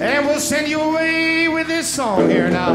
And we'll send you away with this song here now.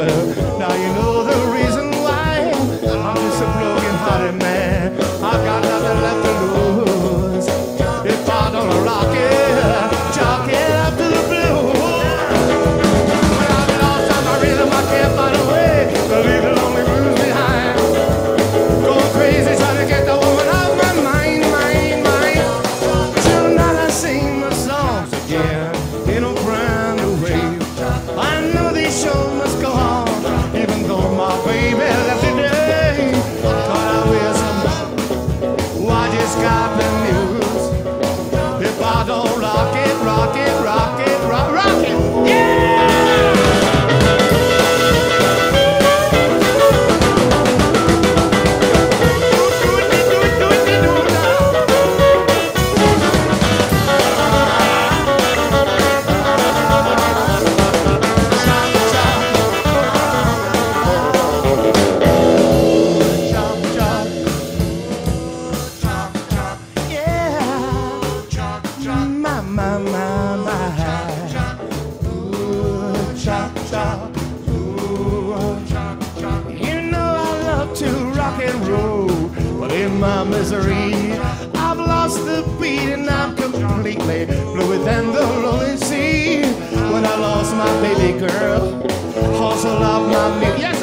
Now you know my, my, my. Ooh, cha, cha. Ooh, cha, cha. You know I love to rock and roll, but in my misery, I've lost the beat and I'm completely blue. than the rolling sea. When I lost my baby girl, also love my music. Yes.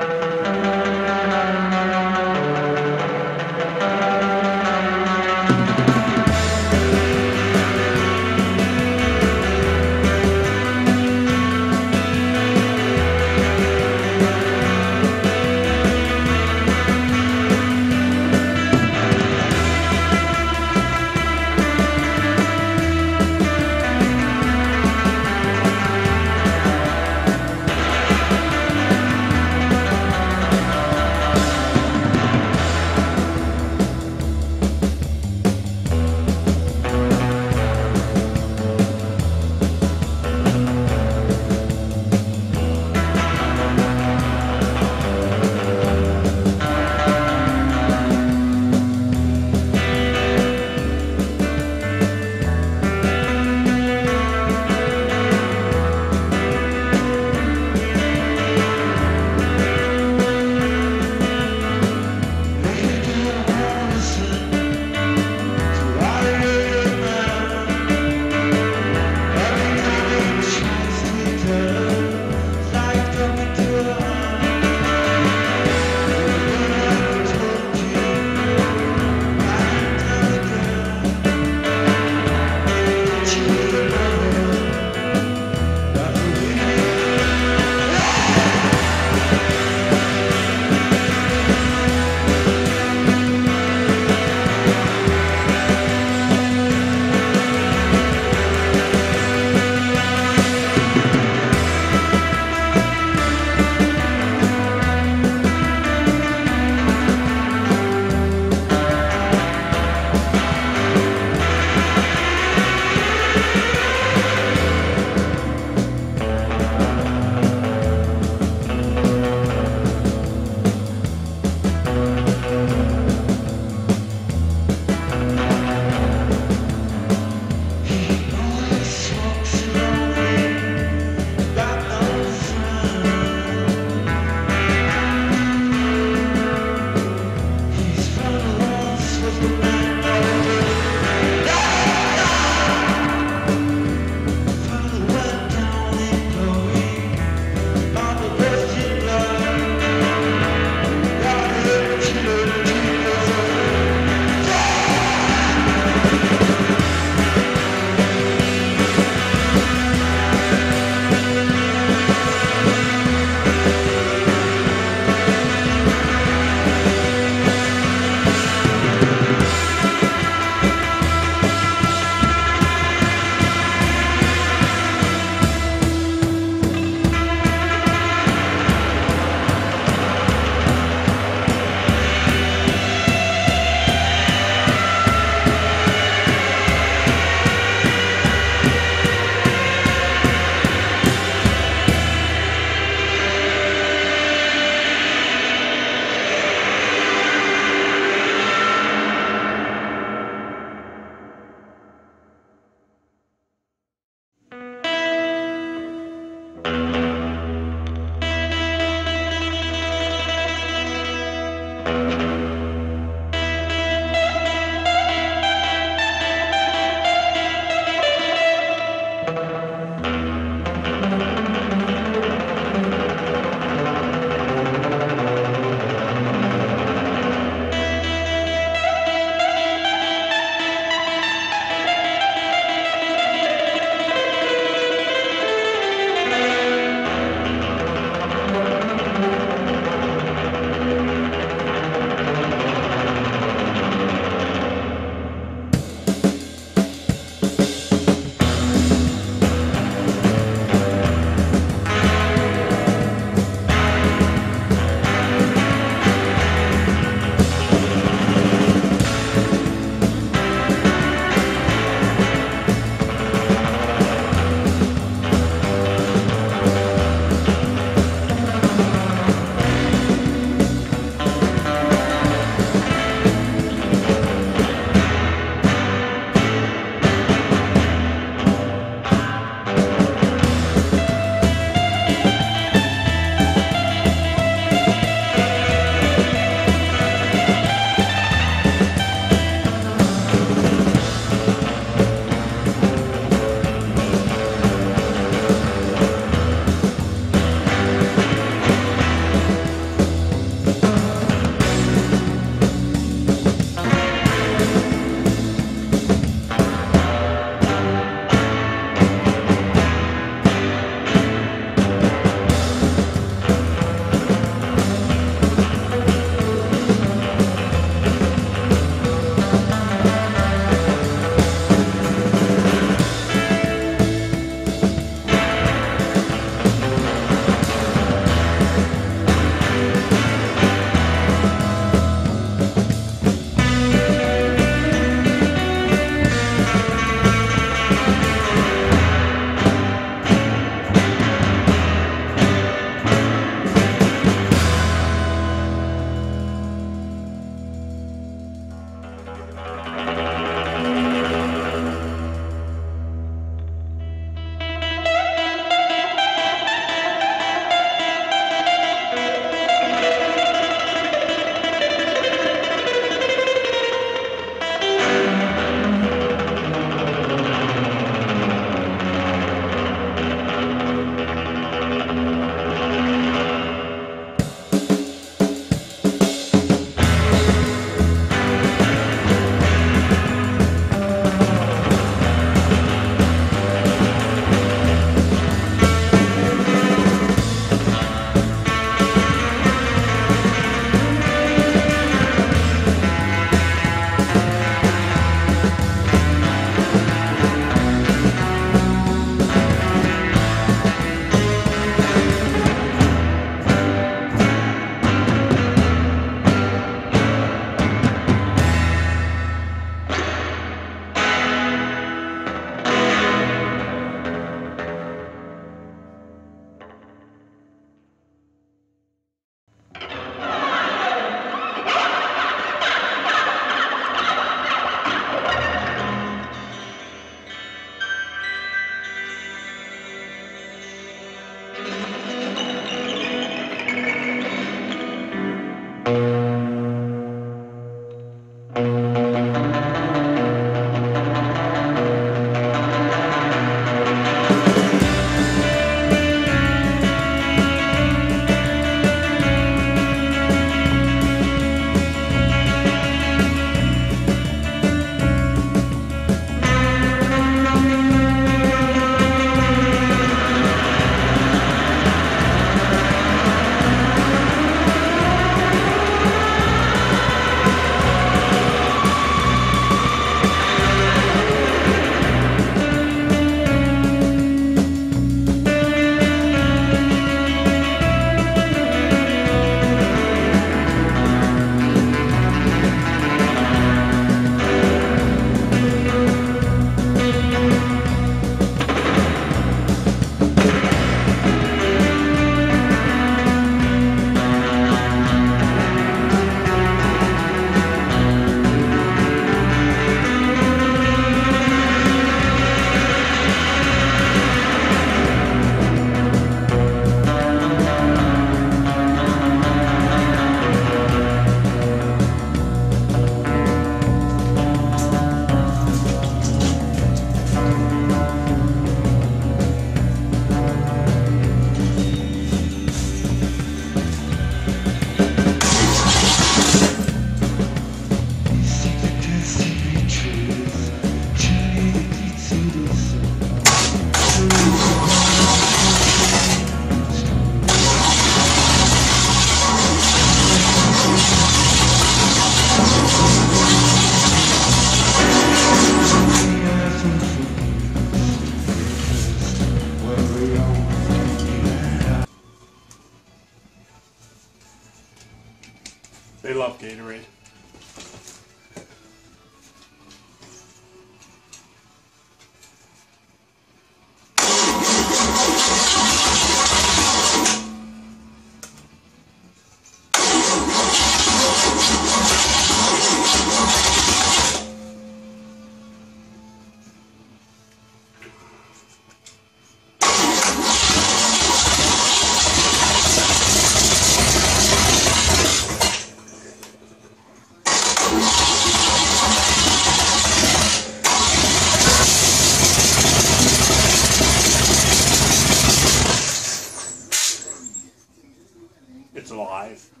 Alive.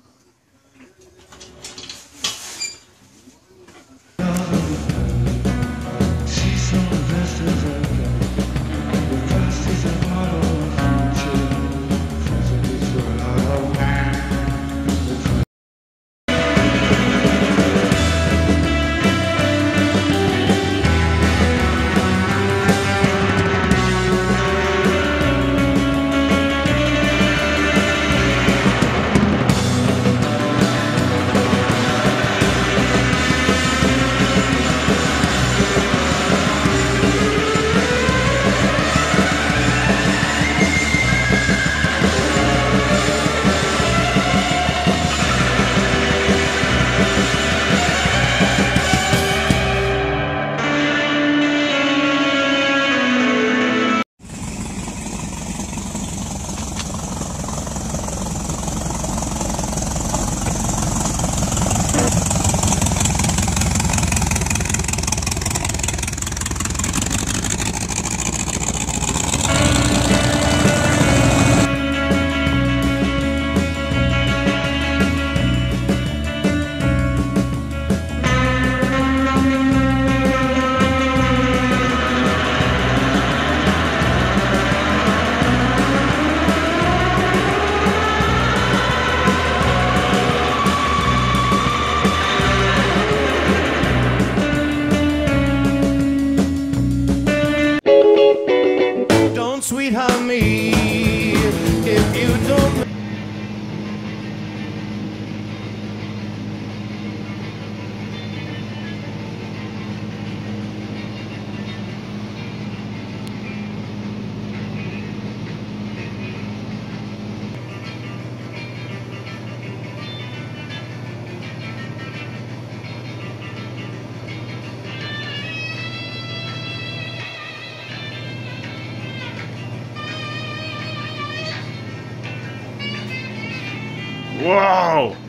Whoa!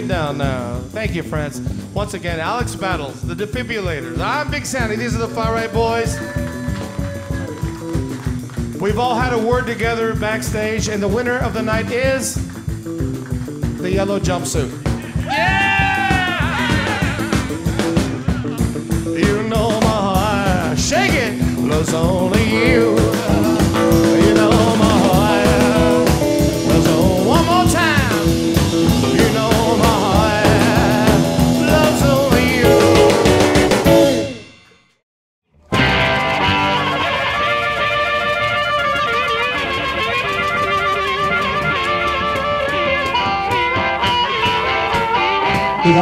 It down now. Thank you, friends. Once again, Alex Battles, the defibrillators. I'm Big Sandy. These are the Fly-Rite Boys. We've all had a word together backstage, and the winner of the night is the yellow jumpsuit. Yeah! You know my heart, shake it, loves only. You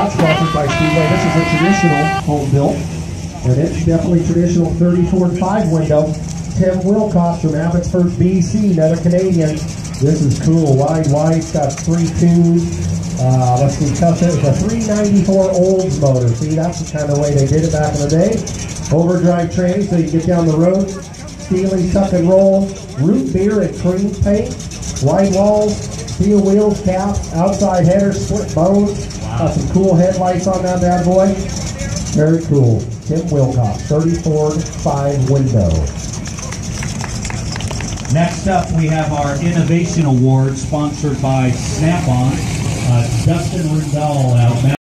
By Speedway. This is a traditional home built, and it's definitely traditional 34 5 window. Tim Wilcox from Abbotsford, BC, another Canadian. This is cool. Wide, wide. It's got three. Uh, let's see, custom. It's a 394 Olds motor. See, that's the kind of way they did it back in the day. Overdrive train, so you get down the road. Steely tuck and roll. Root beer and cream paint. Wide walls. Steel wheels, cap, outside header, split bones. Got some cool headlights on that bad boy. Very cool. Tim Wilcox, 34 5 window. Next up, we have our Innovation Award sponsored by Snap-on. Uh, Dustin Rundell out.